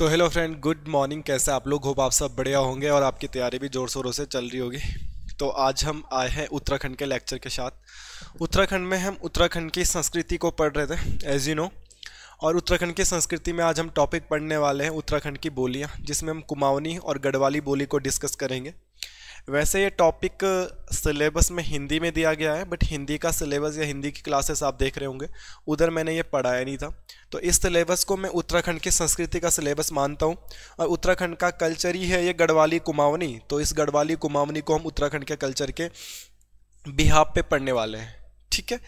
तो hello friend good morning कैसे आप लोग? होप आप सब बढ़िया होंगे और आपकी तैयारी भी ज़ोर शोरों से चल रही होगी। तो आज हम आए हैं उत्तराखंड के लेक्चर के साथ। उत्तराखंड में हम उत्तराखंड की संस्कृति को पढ़ रहे थे एज यू नो और उत्तराखंड की संस्कृति में आज हम टॉपिक पढ़ने वाले हैं उत्तराखंड की बोलियाँ, जिसमें हम कुमाऊनी और गढ़वाली बोली को डिस्कस करेंगे। वैसे ये टॉपिक सिलेबस में हिंदी में दिया गया है बट हिंदी का सिलेबस या हिंदी की क्लासेस आप देख रहे होंगे। उधर मैंने ये पढ़ाया नहीं था। तो इस सिलेबस को मैं उत्तराखंड की संस्कृति का सिलेबस मानता हूँ। और उत्तराखंड का कल्चर ही है ये गढ़वाली कुमावनी। तो इस गढ़वाली कुमावनी को हम उत्तराखंड के कल्चर के बिहाब पे पढ़ने वाले हैं। ठीक है?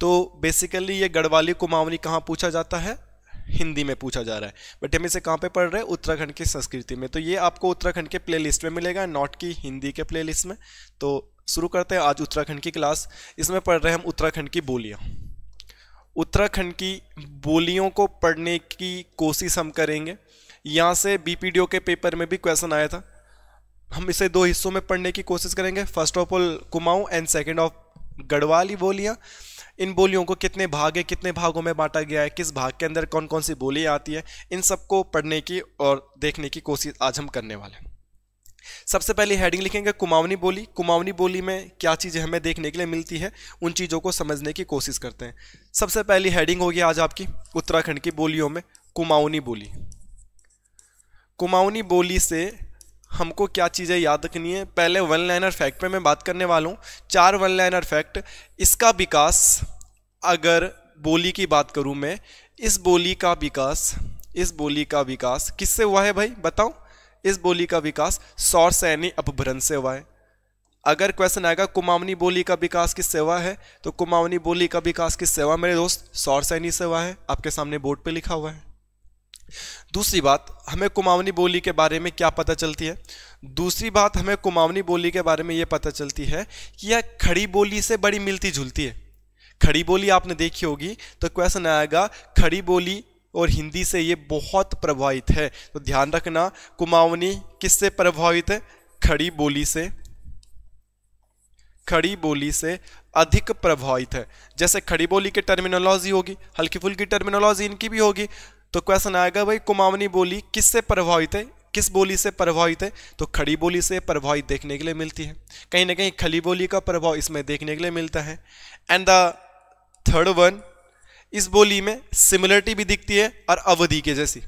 तो बेसिकली ये गढ़वाली कुमावनी कहाँ पूछा जाता है? हिंदी में पूछा जा रहा है। बट हम इसे कहाँ पे पढ़ रहे हैं? उत्तराखंड की संस्कृति में। तो ये आपको उत्तराखंड के प्लेलिस्ट में मिलेगा नॉट की हिंदी के प्लेलिस्ट में। तो शुरू करते हैं आज उत्तराखंड की क्लास इसमें पढ़ रहे हैं हम उत्तराखंड की बोलियाँ। उत्तराखंड की बोलियों को पढ़ने की कोशिश हम करेंगे। यहाँ से बी के पेपर में भी क्वेश्चन आया था। हम इसे दो हिस्सों में पढ़ने की कोशिश करेंगे। First of all Kumaon and second of Garhwali बोलियाँ। इन बोलियों को कितने भाग है कितने भागों में बांटा गया है, किस भाग के अंदर कौन कौन सी बोली आती है, इन सबको पढ़ने की और देखने की कोशिश आज हम करने वाले हैं। सबसे पहले हेडिंग लिखेंगे कुमावनी बोली। कुमावनी बोली में क्या चीज़ें हमें देखने के लिए मिलती है, उन चीज़ों को समझने की कोशिश करते हैं। सबसे पहली हेडिंग होगी आज आपकी, उत्तराखंड की बोलियों में, कुमाऊनी बोली। कुमाऊनी बोली से हमको क्या चीज़ें याद रखनी है? पहले वन लाइनर फैक्ट पे मैं बात करने वाला हूँ। चार वन लाइनर फैक्ट इसका विकास, अगर बोली की बात करूँ मैं, इस बोली का विकास, इस बोली का विकास किससे हुआ है भाई? बताओ। इस बोली का विकास सौर सैनी अपभ्रंश से हुआ है। अगर क्वेश्चन आएगा, कुमावनी बोली का विकास किस सेवा है? तो कुमावनी बोली का विकास किस सेवा मेरे दोस्त, सौर सैनी से हुआ है। आपके सामने बोर्ड पे लिखा हुआ है। दूसरी बात, हमें कुमावनी बोली के बारे में क्या पता चलती है? दूसरी बात, हमें कुमावनी बोली के बारे में ये पता चलती है कि यह खड़ी बोली से बड़ी मिलती जुलती है। खड़ी बोली आपने देखी होगी तो क्वेश्चन आएगा, खड़ी बोली और हिंदी से ये बहुत प्रभावित है। तो ध्यान रखना, कुमावनी किससे प्रभावित है? खड़ी बोली से। खड़ी बोली से अधिक प्रभावित है। जैसे खड़ी बोली की टर्मिनोलॉजी होगी हल्की फुल्की टर्मिनोलॉजी इनकी भी होगी तो क्वेश्चन आएगा, भाई, कुमावनी बोली किससे प्रभावित है? किस बोली से प्रभावित है? तो खड़ी बोली से प्रभावित देखने के लिए मिलती है। कहीं ना कहीं खली बोली का प्रभाव इसमें देखने के लिए मिलता है। एंड द थर्ड वन इस बोली में सिमिलरिटी भी दिखती है और अवधि के जैसी।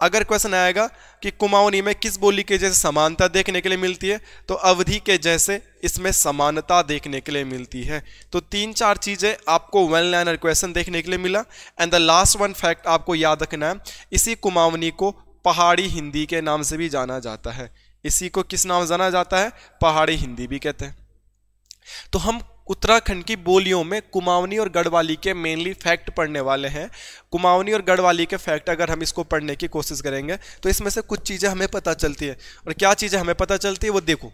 अगर क्वेश्चन आएगा कि कुमाऊनी में किस बोली के जैसे समानता देखने के लिए मिलती है तो अवधि के जैसे इसमें समानता देखने के लिए मिलती है। तो तीन चार चीज़ें आपको वन लाइनर क्वेश्चन देखने के लिए मिला। And the last one fact आपको याद रखना है, इसी कुमाऊनी को पहाड़ी हिंदी के नाम से भी जाना जाता है। इसी को किस नाम जाना जाता है? पहाड़ी हिंदी भी कहते हैं। तो हम उत्तराखंड की बोलियों में कुमावनी और गढ़वाली के मेनली फैक्ट पढ़ने वाले हैं। कुमावनी और गढ़वाली के फैक्ट अगर हम इसको पढ़ने की कोशिश करेंगे तो इसमें से कुछ चीज़ें हमें पता चलती है। और क्या चीज़ें हमें पता चलती है, वो देखो।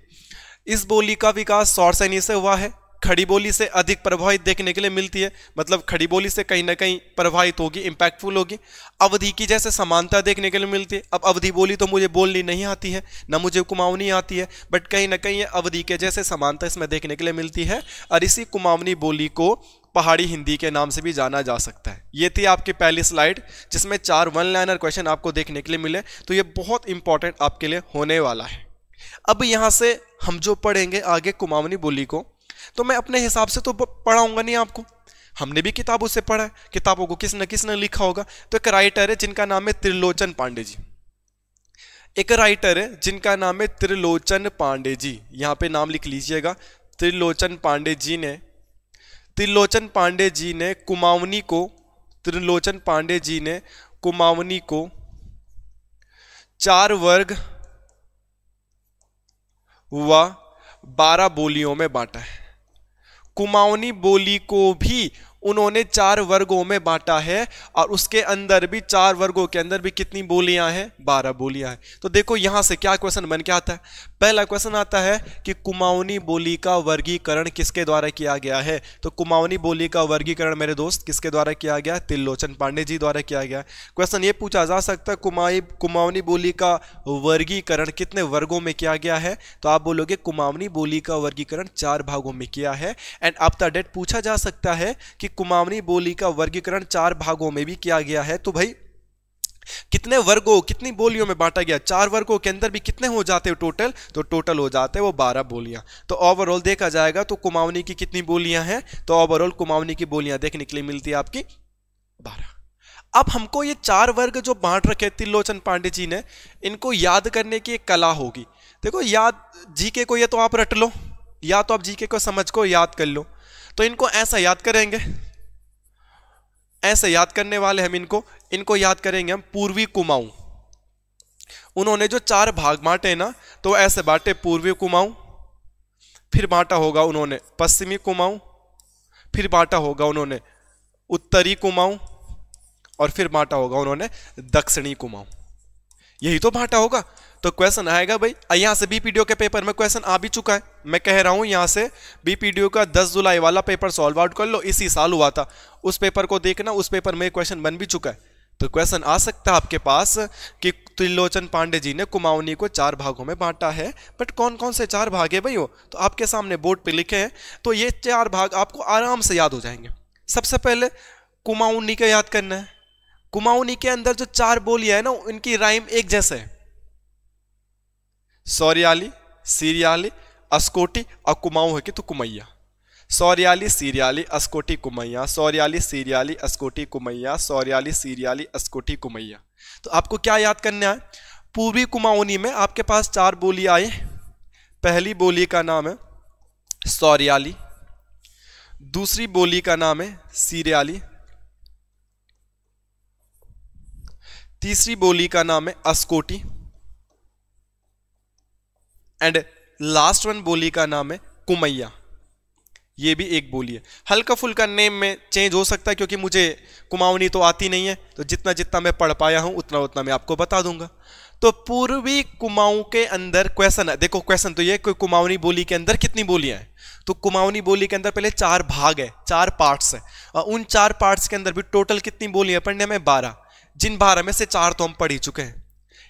इस बोली का विकास सौर सैनी से हुआ है। खड़ी बोली से अधिक प्रभावित देखने के लिए मिलती है। मतलब खड़ी बोली से कहीं ना कहीं प्रभावित होगी इम्पैक्टफुल होगी। अवधि की जैसे समानता देखने के लिए मिलती है। अब अवधि बोली तो मुझे बोलनी नहीं आती है, ना मुझे कुमाऊनी आती है बट कहीं ना कहीं अवधि के जैसे समानता इसमें देखने के लिए मिलती है। और इसी कुमाऊनी बोली को पहाड़ी हिंदी के नाम से भी जाना जा सकता है। ये थी आपकी पहली स्लाइड जिसमें चार वन लाइनर क्वेश्चन आपको देखने के लिए मिले। तो ये बहुत इंपॉर्टेंट आपके लिए होने वाला है। अब यहाँ से हम जो पढ़ेंगे आगे कुमाऊनी बोली को तो मैं अपने हिसाब से तो पढ़ाऊँगा नहीं आपको। हमने भी किताबों से पढ़ा है। किताबों को किस न किस ने लिखा होगा? तो एक राइटर है जिनका नाम है त्रिलोचन पांडे जी एक राइटर है जिनका नाम है त्रिलोचन पांडे जी यहाँ पे नाम लिख लीजिएगा। त्रिलोचन पांडे जी ने, त्रिलोचन पांडे जी ने कुमावनी को, त्रिलोचन पांडे जी ने कुमावनी को चार वर्ग व बारह बोलियों में बांटा है। कुमाऊनी बोली को भी उन्होंने चार वर्गों में बांटा है और उसके अंदर भी चार वर्गों के अंदर भी कितनी बोलियाँ हैं? बारह बोलियाँ हैं। तो देखो यहाँ से क्या क्वेश्चन बन के आता है। पहला क्वेश्चन आता है कि कुमाऊनी बोली का वर्गीकरण किसके द्वारा किया गया है? तो कुमाऊनी बोली का वर्गीकरण मेरे दोस्त किसके द्वारा किया गया? तिल्लोचन पांडे जी द्वारा किया गया। क्वेश्चन ये पूछा जा सकता है, कुमाई, कुमाऊनी बोली का वर्गीकरण कितने वर्गों में किया गया है? तो आप बोलोगे, कुमाऊनी बोली का वर्गीकरण चार भागों में किया है। एंड अब द डेट पूछा जा सकता है कि कुमावनी बोली का वर्गीकरण चार भागों में भी किया गया है। तो भाई, कितने वर्गों, कितनी बोलियों में बांटा गया? चार वर्गों के अंदर भी कितने हो जाते हैं टोटल तो टोटल हो जाते हैं वो बारह बोलियाँ। तो ओवरऑल देखा जाएगा तो कुमाऊनी की कितनी बोलियाँ हैं? तो ओवरऑल कुमाऊनी की बोलियाँ देखने के लिए मिलती है आपकी बारह। अब हमको ये चार वर्ग जो बांट रखे त्रिलोचन पांडे जी ने, इनको याद करने की एक कला होगी। देखो, याद जीके को ये तो आप रट लो, या तो आप जीके को समझ को याद कर लो। तो इनको ऐसा याद करेंगे? ऐसे याद करने वाले हम इनको इनको याद करेंगे हम पूर्वी कुमाऊं। उन्होंने जो चार भाग बांटे ना तो ऐसे बांटे पूर्वी कुमाऊं, फिर बांटा होगा उन्होंने पश्चिमी कुमाऊं, फिर बांटा होगा उन्होंने उत्तरी कुमाऊं, और फिर बांटा होगा उन्होंने दक्षिणी कुमाऊं। यही तो बांटा होगा। तो क्वेश्चन आएगा भाई। यहाँ से बीपीडीओ के पेपर में क्वेश्चन आ भी चुका है। मैं कह रहा हूँ यहाँ से बीपीडीओ का 10 जुलाई वाला पेपर सॉल्व आउट कर लो। इसी साल हुआ था। उस पेपर को देखना। उस पेपर में क्वेश्चन बन भी चुका है। तो क्वेश्चन आ सकता है आपके पास कि त्रिलोचन पांडे जी ने कुमाऊनी को चार भागों में बांटा है। बट कौन कौन से चार भाग है भाई वो? तो आपके सामने बोर्ड पे लिखे हैं। तो ये चार भाग आपको आराम से याद हो जाएँगे। सबसे पहले कुमाऊनी का याद करना है। कुमाऊनी के अंदर जो चार बोलियाँ है ना, उनकी राइम एक जैसे है। सौरियाली, सीरियाली, अस्कोटी और कुमाऊं है कि तो कुमैया। सौरियाली, सीरियाली, अस्कोटी, कुमैया। सौरियाली, सीरियाली, अस्कोटी, कुमैया। सौरियाली, सीरियाली, अस्कोटी, कुमैया। तो आपको क्या याद करना है? पूर्वी कुमाऊनी में आपके पास चार बोली आए। पहली बोली का नाम है सौरियाली। दूसरी बोली का नाम है सीरियाली। तीसरी बोली का नाम है अस्कोटी। एंड लास्ट वन बोली का नाम है कुमैया। ये भी एक बोली है। हल्का फुल्का नेम में चेंज हो सकता है क्योंकि मुझे कुमाऊनी तो आती नहीं है तो जितना जितना मैं पढ़ पाया हूँ, उतना उतना मैं आपको बता दूँगा। तो पूर्वी कुमाऊं के अंदर क्वेश्चन है। देखो क्वेश्चन तो ये कोई कुमाऊनी बोली के अंदर कितनी बोलियाँ हैं। तो कुमाऊनी बोली के अंदर पहले चार भाग है, चार पार्ट्स है। और उन चार पार्ट्स के अंदर भी टोटल कितनी बोलियाँ पढ़ने में बारह। जिन बारह में से चार तो हम पढ़ ही चुके हैं।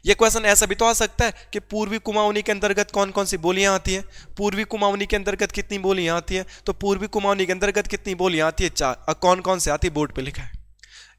ये क्वेश्चन ऐसा भी तो आ सकता है कि पूर्वी कुमाऊनी के अंतर्गत कौन कौन सी बोलियाँ आती हैं? पूर्वी कुमाऊनी के अंतर्गत कितनी बोलियाँ आती हैं? तो पूर्वी कुमाऊनी के अंतर्गत कितनी बोलियाँ आती है? चार कौन कौन से आती है? बोर्ड पे लिखा है।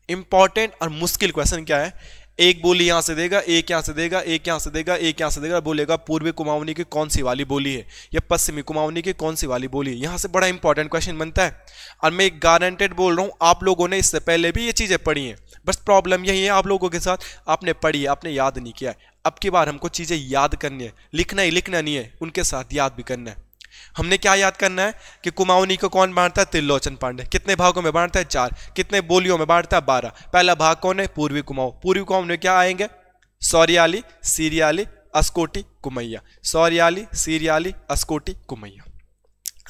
इंपॉर्टेंट और मुश्किल क्वेश्चन क्या है? एक बोली यहाँ से देगा, एक यहाँ से देगा, एक यहाँ से देगा, एक यहाँ से देगा, बोलेगा पूर्वी कुमाऊनी की कौन सी वाली बोली है? या पश्चिमी कुमाऊनी की कौन सी वाली बोली है? यहाँ से बड़ा इंपॉर्टेंट क्वेश्चन बनता है। और मैं गारंटेड बोल रहा हूँ, आप लोगों ने इससे पहले भी ये चीज़ें पढ़ी हैं। बस प्रॉब्लम यही है आप लोगों के साथ। आपने पढ़ी है, आपने याद नहीं किया है। अब की बार हमको चीज़ें याद करनी है। लिखना ही लिखना नहीं है, उनके साथ याद भी करना है। हमने क्या याद करना है? कि कुमाऊनी को कौन बांटता है? त्रिलोचन पांडे। कितने भागों में बांटता है? चार। कितने बोलियों में बांटता है? बारह। पहला भाग कौन है? पूर्वी कुमाऊं। पूर्वी कुमाऊं में क्या आएँगे? सौरियाली, सीरियाली, अस्कोटी, कुमैया। सौरियाली, सीरियाली, अस्कोटी, कुमैया।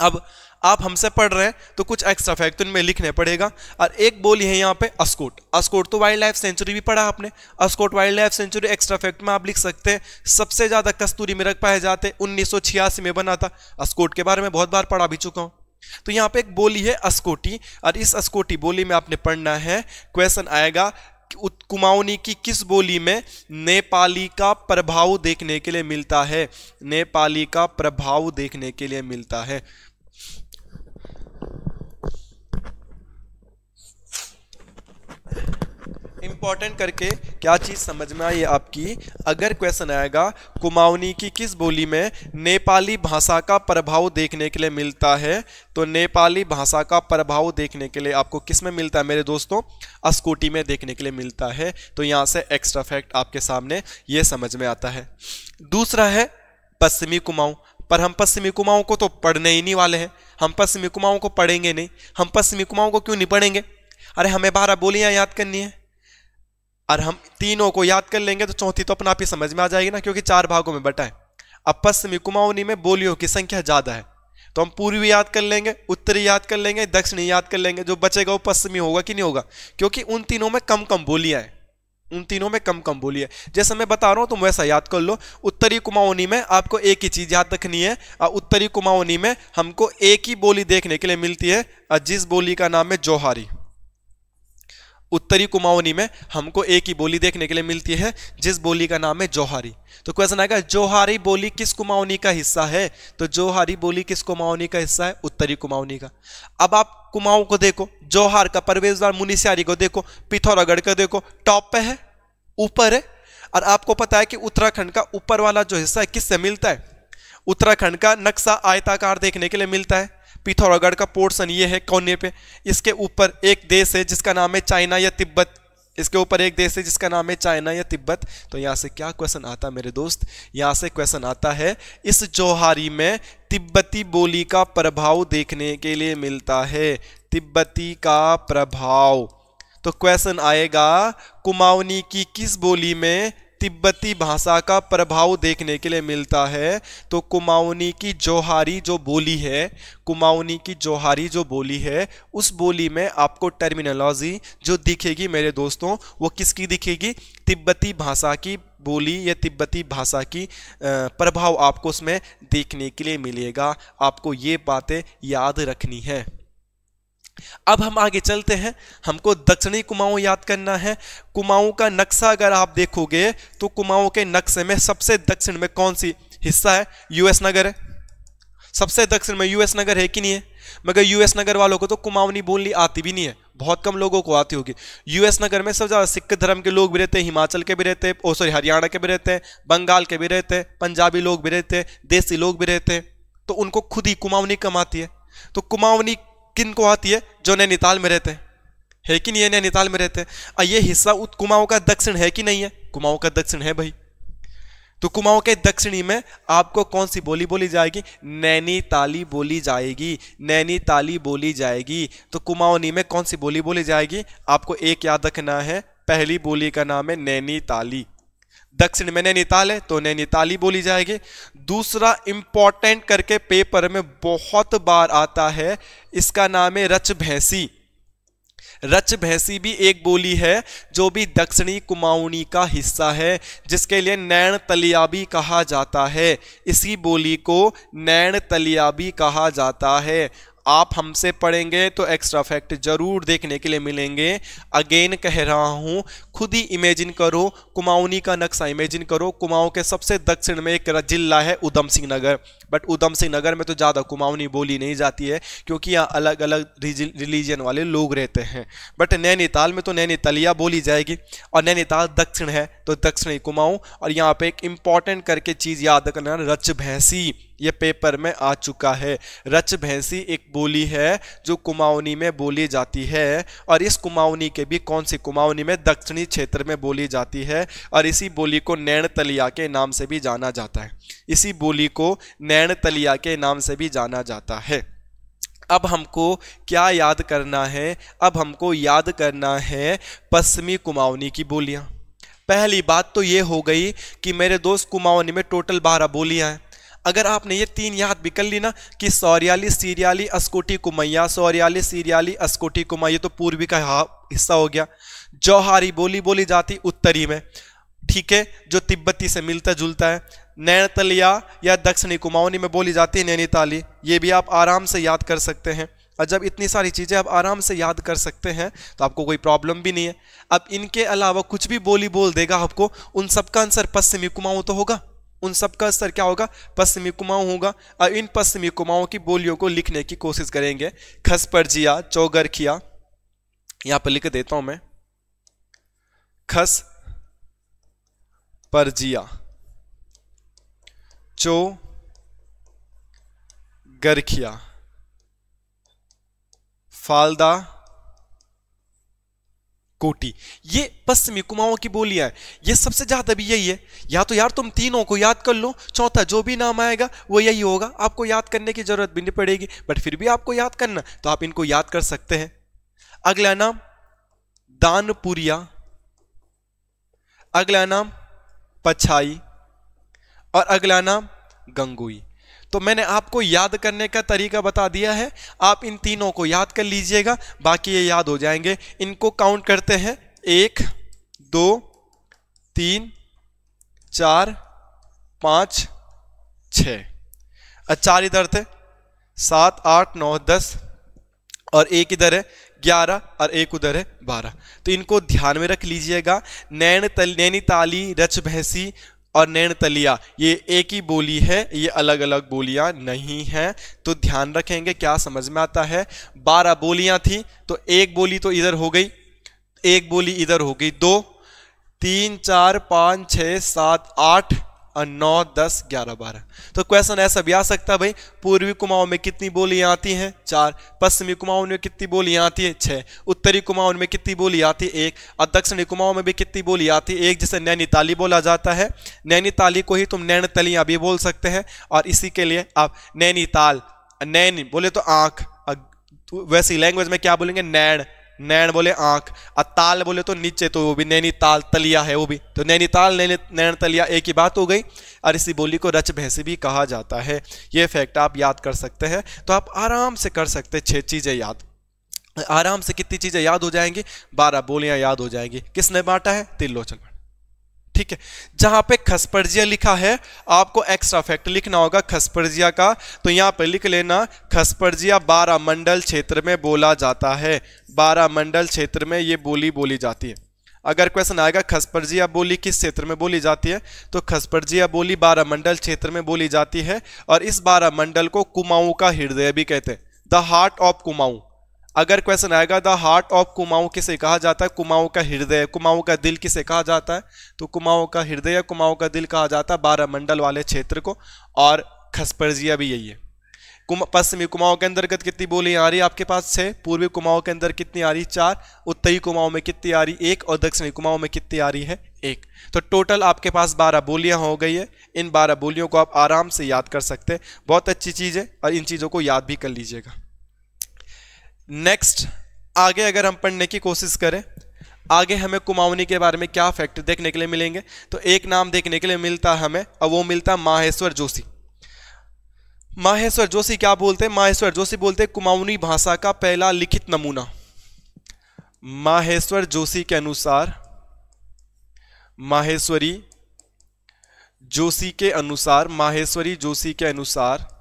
अब आप हमसे पढ़ रहे हैं तो कुछ एक्स्ट्रा फैक्ट तो इनमें लिखने पड़ेगा। और एक बोली है यहाँ पे अस्कोट। अस्कोट तो वाइल्ड लाइफ सेंचुरी भी पढ़ा आपने। Askot wild life century extra fact में आप लिख सकते हैं। सबसे ज़्यादा कस्तूरी मिरग पाए जाते उन्नीस सौ छियासी में बना था। अस्कोट के बारे में बहुत बार पढ़ा भी चुका हूँ। तो यहाँ पे एक बोली है अस्कोटी। और इस अस्कोटी बोली में आपने पढ़ना है क्वेश्चन आएगा कुमाऊनी की किस बोली में नेपाली का प्रभाव देखने के लिए मिलता है? नेपाली का प्रभाव देखने के लिए मिलता है। इंपॉर्टेंट करके क्या चीज़ समझ में आई आपकी? अगर क्वेश्चन आएगा, कुमाऊनी की किस बोली में नेपाली भाषा का प्रभाव देखने के लिए मिलता है? तो नेपाली भाषा का प्रभाव देखने के लिए आपको किसमें मिलता है मेरे दोस्तों? अस्कूटी में देखने के लिए मिलता है। तो यहाँ से एक्स्ट्रा फैक्ट आपके सामने ये समझ में आता है। दूसरा है पश्चिमी कुमाऊं। पर हम पश्चिमी कुमाऊं को तो पढ़ने ही नहीं वाले हैं। हम पश्चिमी कुमाऊं को पढ़ेंगे नहीं। हम पश्चिमी कुमाऊं को क्यों नहीं पढ़ेंगे? अरे हमें बारह बोलियाँ याद करनी है। और हम तीनों को याद कर लेंगे तो चौथी तो अपना आप ही समझ में आ जाएगी ना, क्योंकि चार भागों में बटा है। अब पश्चिमी कुमाऊनी में बोलियों की संख्या ज़्यादा है। तो हम पूर्वी याद कर लेंगे, उत्तरी याद कर लेंगे, दक्षिणी याद कर लेंगे, जो बचेगा वो पश्चिमी होगा कि नहीं होगा? क्योंकि उन तीनों में कम कम बोलियाँ हैं। उन तीनों में कम कम बोलिए जैसे मैं बता रहा हूँ, तुम वैसा याद कर लो, उत्तरी कुमाऊनी में आपको एक ही चीज़ याद रखनी है, और उत्तरी कुमाऊनी में हमको एक ही बोली देखने के लिए मिलती है जिस बोली का नाम है जोहारी। उत्तरी कुमाऊनी में हमको एक ही बोली देखने के लिए मिलती है, जिस बोली का नाम है जोहारी। तो क्वेश्चन आएगा, जोहारी बोली किस कुमाऊनी का हिस्सा है? तो जोहारी बोली किस कुमाऊनी का हिस्सा है? उत्तरी कुमाऊनी का। अब आप कुमाऊं को देखो, जोहार का परवेज द्वार मुनिस्यारी को देखो, पिथौरागढ़ का देखो, टॉप पे है, ऊपर है। और आपको पता है कि उत्तराखंड का ऊपर वाला जो हिस्सा है, किससे मिलता है? उत्तराखंड का नक्शा आयताकार देखने के लिए मिलता है। पिथौरागढ़ का पोर्शन ये है कोने पे। इसके ऊपर एक देश है जिसका नाम है चाइना या तिब्बत। इसके ऊपर एक देश है जिसका नाम है चाइना या तिब्बत। तो यहाँ से क्या क्वेश्चन आता है मेरे दोस्त? यहाँ से क्वेश्चन आता है, इस जौहारी में तिब्बती बोली का प्रभाव देखने के लिए मिलता है। तिब्बती का प्रभाव। तो क्वेश्चन आएगा, कुमाऊनी की किस बोली में तिब्बती भाषा का प्रभाव देखने के लिए मिलता है। तो कुमाऊनी की जोहारी जो बोली है, कुमाऊनी की जोहारी जो बोली है, उस बोली में आपको टर्मिनोलॉजी जो दिखेगी मेरे दोस्तों, वो किसकी दिखेगी? तिब्बती भाषा की बोली या तिब्बती भाषा की प्रभाव आपको उसमें देखने के लिए मिलेगा। आपको ये बातें याद रखनी है। अब हम आगे चलते हैं। हमको दक्षिणी कुमाऊं याद करना है। कुमाऊं का नक्शा अगर आप देखोगे तो कुमाऊं के नक्शे में सबसे दक्षिण में कौन सी हिस्सा है? यूएस नगर है। सबसे दक्षिण में यूएस नगर है कि नहीं है? मगर यूएस नगर वालों को तो कुमाऊनी बोलनी आती भी नहीं है। बहुत कम लोगों को आती होगी। यूएस नगर में सबसे ज़्यादा सिख धर्म के लोग भी रहते हैं, हिमाचल के भी रहते हैं, ओ, सॉरी, हरियाणा के भी रहते हैं, बंगाल के भी रहते हैं, पंजाबी लोग भी रहते हैं, देसी लोग भी रहते हैं। तो उनको खुद ही कुमाऊनी कम आती है। तो कुमाऊनी किन को आती है? जो नैनीताल में रहते हैं। है कि नहीं है नैनीताल में रहते हैं? ये हिस्सा कुमाऊं का दक्षिण है कि नहीं है? कुमाऊं का दक्षिण है भाई। तो कुमाऊं के दक्षिणी में आपको कौन सी बोली बोली जाएगी? नैनीताली बोली जाएगी। नैनीताली बोली जाएगी। तो कुमाऊनी में कौन सी बोली बोली जाएगी? आपको एक याद रखना है, पहली बोली का नाम है नैनीताली दक्षिण में नैनीताल है तो नैनीताली बोली जाएगी। दूसरा इंपॉर्टेंट करके पेपर में बहुत बार आता है, इसका नाम है रच भैंसी। रच भैंसी भी एक बोली है, जो भी दक्षिणी कुमाऊनी का हिस्सा है, जिसके लिए नैन तलियाबी कहा जाता है। इसी बोली को नैन तलियाबी कहा जाता है। आप हमसे पढ़ेंगे तो एक्स्ट्रा फैक्ट ज़रूर देखने के लिए मिलेंगे। अगेन कह रहा हूँ, खुद ही इमेजिन करो, कुमाऊनी का नक्शा इमेजिन करो। कुमाऊँ के सबसे दक्षिण में एक जिला है उधम सिंह नगर। बट उधम सिंह नगर में तो ज़्यादा कुमाऊनी बोली नहीं जाती है, क्योंकि यहाँ अलग अलग रिलीजन वाले लोग रहते हैं। बट नैनीताल में तो नैनीतालिया बोली जाएगी, और नैनीताल दक्षिण है तो दक्षिणी कुमाऊँ, और यहाँ पे एक इंपॉर्टेंट करके चीज़ याद करना रच भैंसी। ये पेपर में आ चुका है। रच भैंसी एक बोली है, जो कुमाऊनी में बोली जाती है, और इस कुमाऊनी के भी कौन सी कुमाऊनी में दक्षिणी क्षेत्र में बोली जाती है, और इसी बोली को नैन तलिया के नाम से भी जाना जाता है। इसी बोली को नैन तलिया के नाम से भी जाना जाता है। अब हमको क्या याद करना है? अब हमको याद करना है पश्चिमी कुमाऊनी की बोलियाँ। पहली बात तो ये हो गई कि मेरे दोस्त कुमाऊनी में टोटल बारह बोलियाँ हैं। अगर आपने ये तीन याद भी कर ली ना कि सौरियाली, सीरियाली, अस्कोटी, कुमैया, सौरियाली, सीरियाली, अस्कोटी, कुमैया तो पूर्वी का हिस्सा हो गया। जौहारी बोली बोली जाती उत्तरी में। ठीक है? जो तिब्बती से मिलता जुलता है। नैनतलिया या दक्षिणी कुमाऊनी में बोली जाती है नैनीताली। ये भी आप आराम से याद कर सकते हैं। और जब इतनी सारी चीज़ें आप आराम से याद कर सकते हैं तो आपको कोई प्रॉब्लम भी नहीं है। अब इनके अलावा कुछ भी बोली बोल देगा आपको, उन सबका आंसर पश्चिमी कुमाऊँ तो होगा। उन सब का स्तर क्या होगा? पश्चिमी कुमाऊं होगा। और इन पश्चिमी कुमाऊं की बोलियों को लिखने की कोशिश करेंगे। खस परजिया चौगरखिया, यहाँ पर लिख देता हूँ मैं। खस परजिया चो गरखिया। फालदा, कोटी। ये पश्चिमी कुमाऊं की बोलियाँ है। ये सबसे ज़्यादा भी यही है। या तो यार तुम तीनों को याद कर लो। चौथा जो भी नाम आएगा, वो यही होगा। आपको याद करने की ज़रूरत भी नहीं पड़ेगी। बट फिर भी आपको याद करना तो आप इनको याद कर सकते हैं। अगला नाम, दानपुरिया। अगला नाम, पछाई। और अगला नाम गंगुई। तो मैंने आपको याद करने का तरीका बता दिया है। आप इन तीनों को याद कर लीजिएगा, बाकी ये याद हो जाएँगे। इनको काउंट करते हैं। एक, दो, तीन, चार, पाँच, छ। चार इधर थे। सात, आठ, नौ, दस, और एक इधर है, ग्यारह, और एक उधर है, बारह। तो इनको ध्यान में रख लीजिएगा। नैन तल नैनीताली रच भैंसी और नैनतलिया, ये एक ही बोली है, ये अलग अलग बोलियाँ नहीं हैं। तो ध्यान रखेंगे, क्या समझ में आता है? बारह बोलियाँ थी तो एक बोली तो इधर हो गई, एक बोली इधर हो गई, दो, तीन, चार, पाँच छ सात, आठ और नौ, दस, ग्यारह, बारह। तो क्वेश्चन ऐसा भी आ सकता है, भाई, पूर्वी कुमाऊं में कितनी बोलियाँ आती हैं? चार। पश्चिमी कुमाऊं में कितनी बोलियाँ आती है? छः उत्तरी कुमाऊं में कितनी बोली आती है? एक। और दक्षिणी कुमाऊं में भी कितनी बोली आती है? एक, जिसे नैनीताली बोला जाता है। नैनीताली को ही तुम नैनतलियाँ भी बोल सकते हैं। और इसी के लिए आप नैनीताल, नैनी बोले तो आँख। वैसी लैंग्वेज में क्या बोलेंगे? नैन। नैन बोले आँख और ताल बोले तो नीचे तो वो भी नैनीताल तलिया है वो भी। तो नैनीताल नैनी तलिया एक ही बात हो गई। और इसी बोली को रच भैंसी भी कहा जाता है। ये फैक्ट आप याद कर सकते हैं। तो आप आराम से कर सकते छह चीज़ें याद। आराम से कितनी चीज़ें याद हो जाएँगी? बारह बोलियाँ याद हो जाएँगी। किसने बांटा है? तिल्लोचन ठीक है? जहाँ पे खसपरजिया लिखा है, आपको एक्स्ट्रा फैक्ट लिखना होगा खसपरजिया का। तो यहाँ पे लिख लेना, खसपरजिया बारह मंडल क्षेत्र में बोला जाता है। बारह मंडल क्षेत्र में ये बोली बोली जाती है। अगर क्वेश्चन आएगा, खसपरजिया बोली किस क्षेत्र में बोली जाती है? तो खसपरजिया बोली बारह मंडल क्षेत्र में बोली जाती है। और इस बारह मंडल को कुमाऊं का हृदय भी कहते हैं। The heart of Kumaon. अगर क्वेश्चन आएगा, द हार्ट ऑफ़ कुमाऊं किसे कहा जाता है? कुमाऊं का हृदय, कुमाऊं का दिल किसे कहा जाता है? तो कुमाऊं का हृदय या कुमाऊं का दिल कहा जाता है बारह मंडल वाले क्षेत्र को, और खसपरजिया भी यही है। कुमा, पश्चिमी कुमाऊं के अंतर्गत कितनी बोली आ रही है आपके पास? छः पूर्वी कुमाऊं के अंदर कितनी आ रही? चार। उत्तरी कुमाऊं में कितनी आ रही? एक। और दक्षिणी कुमाऊं में कितनी आ रही है? एक। तो टोटल आपके पास बारह बोलियाँ हो गई है। इन बारह बोलियों को आप आराम से याद कर सकते हैं। बहुत अच्छी चीज़ है, और इन चीज़ों को याद भी कर लीजिएगा। नेक्स्ट आगे अगर हम पढ़ने की कोशिश करें, आगे हमें कुमाऊनी के बारे में क्या फैक्ट देखने के लिए मिलेंगे? तो एक नाम देखने के लिए मिलता हमें, और वो मिलता माहेश्वर जोशी। माहेश्वर जोशी क्या बोलते हैं? माहेश्वर जोशी बोलते हैं कुमाऊनी भाषा का पहला लिखित नमूना। माहेश्वर जोशी के अनुसार, माहेश्वरी जोशी के अनुसार, माहेश्वरी जोशी के अनुसार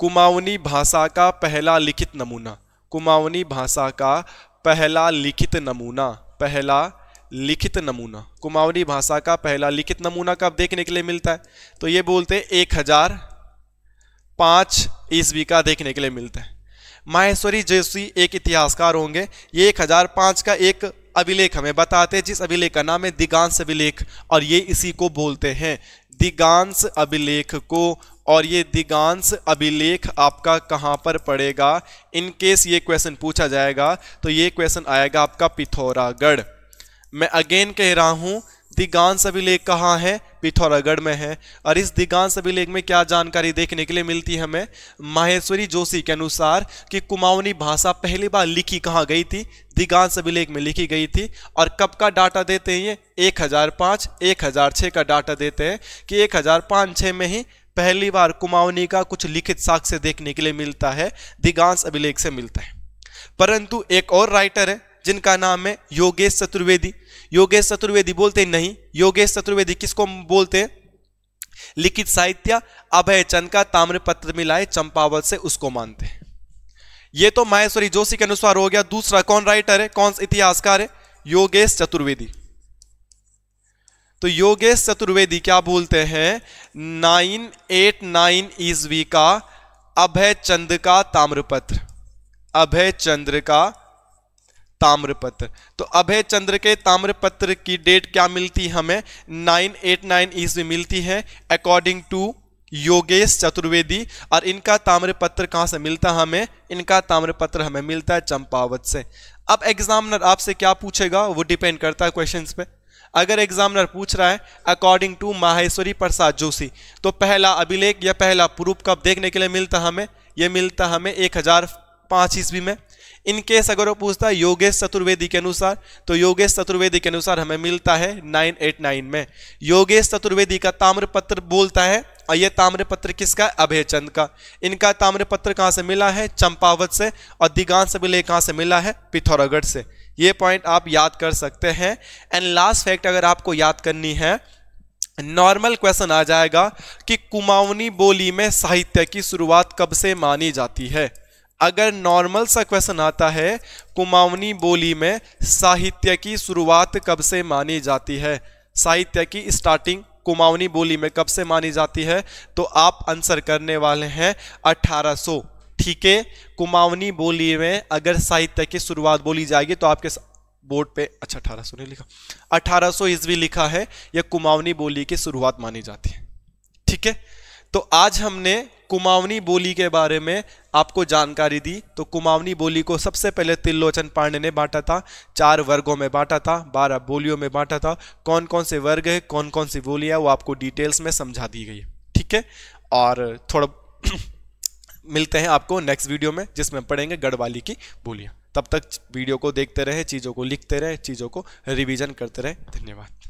कुमाऊनी भाषा का पहला लिखित नमूना। कुमाऊनी भाषा का पहला लिखित नमूना, पहला लिखित नमूना। कुमाऊनी भाषा का पहला लिखित नमूना कब देखने के लिए मिलता है? तो ये बोलते हैं एक हज़ार पाँच ईस्वी का देखने के लिए मिलता है। माहेश्वरी जैसी एक इतिहासकार होंगे। ये एक हज़ार पाँच का एक अभिलेख हमें बताते हैं, जिस अभिलेख का नाम है दिगांश अभिलेख, और ये इसी को बोलते हैं। दिगांश अभिलेख को, और ये दिगांश अभिलेख आपका कहाँ पर पड़ेगा? इन केस ये क्वेश्चन पूछा जाएगा तो ये क्वेश्चन आएगा आपका पिथौरागढ़। मैं अगेन कह रहा हूँ दिगांश अभिलेख कहाँ है? पिथौरागढ़ में है। और इस दिगांश अभिलेख में क्या जानकारी देखने के लिए मिलती है हमें? माहेश्वरी जोशी के अनुसार कि कुमाऊनी भाषा पहली बार लिखी कहाँ गई थी? दिगांश अभिलेख में लिखी गई थी। और कब का डाटा देते हैं ये? एक हज़ार पाँच, एक हज़ार छः का डाटा देते हैं कि एक हज़ार पाँच छः में ही पहली बार कुमाऊनी का कुछ लिखित साक्ष्य देखने के लिए मिलता है दिगांश अभिलेख से मिलता है। परंतु एक और राइटर है, जिनका नाम है योगेश चतुर्वेदी। योगेश चतुर्वेदी बोलते नहीं, योगेश चतुर्वेदी किसको बोलते हैं? लिखित साहित्य अभय चंद का ताम्रपत्र मिलाए, चंपावत से उसको मानते हैं। ये तो माहेश्वरी जोशी के अनुसार हो गया, दूसरा कौन राइटर है, कौन इतिहासकार है? योगेश चतुर्वेदी। तो योगेश चतुर्वेदी क्या बोलते हैं? नाइन एट नाइन ईस्वी का अभय चंद का ताम्रपत्र। अभय चंद्र का ताम्रपत्र। तो अभय चंद्र के ताम्रपत्र की डेट क्या मिलती है हमें? 989 ईस्वी मिलती है अकॉर्डिंग टू योगेश चतुर्वेदी। और इनका ताम्रपत्र कहाँ से मिलता है हमें? इनका ताम्रपत्र हमें मिलता है चंपावत से। अब एग्जामिनर आपसे क्या पूछेगा? वो डिपेंड करता है क्वेश्चन पे। अगर एग्जामिनर पूछ रहा है अकॉर्डिंग टू माहेश्वरी प्रसाद जोशी तो पहला अभिलेख या पहला प्रूफ कब देखने के लिए मिलता हमें? यह मिलता हमें एक हज़ार पाँच ईस्वी में। इन केस अगर वो पूछता है योगेश चतुर्वेदी के अनुसार तो योगेश चतुर्वेदी के अनुसार हमें मिलता है 989 में। योगेश चतुर्वेदी का ताम्रपत्र बोलता है, और ये ताम्रपत्र किसका अभय चंद का। इनका ताम्रपत्र कहाँ से मिला है? चंपावत से, और दिगांश विलय कहाँ से मिला है? पिथौरागढ़ से। ये पॉइंट आप याद कर सकते हैं। एंड लास्ट फैक्ट अगर आपको याद करनी है नॉर्मल क्वेश्चन आ जाएगा कि कुमाऊनी बोली में साहित्य की शुरुआत कब से मानी जाती है? अगर नॉर्मल सा क्वेश्चन आता है, कुमाऊनी बोली में साहित्य की शुरुआत कब से मानी जाती है? साहित्य की स्टार्टिंग कुमाऊनी बोली में कब से मानी जाती है? तो आप आंसर करने वाले हैं 1800 ठीक है? कुमाऊनी बोली में अगर साहित्य की शुरुआत बोली जाएगी तो आपके बोर्ड पे अच्छा अठारह नहीं लिखा। अठारह ईस्वी लिखा है, यह कुमावनी बोली की शुरुआत मानी जाती है। ठीक है? तो आज हमने कुमावनी बोली के बारे में आपको जानकारी दी। तो कुमावनी बोली को सबसे पहले तिल्लोचन पांडे ने बांटा था, चार वर्गों में बांटा था, बारह बोलियों में बांटा था। कौन कौन से वर्ग है कौन कौन सी बोलियाँ, वो आपको डिटेल्स में समझा दी गई ठीक है? और थोड़ा मिलते हैं आपको नेक्स्ट वीडियो में, जिसमें पढ़ेंगे गढ़वाली की बोलियाँ। तब तक वीडियो को देखते रहे, चीज़ों को लिखते रहे, चीज़ों को रिविजन करते रहे। धन्यवाद।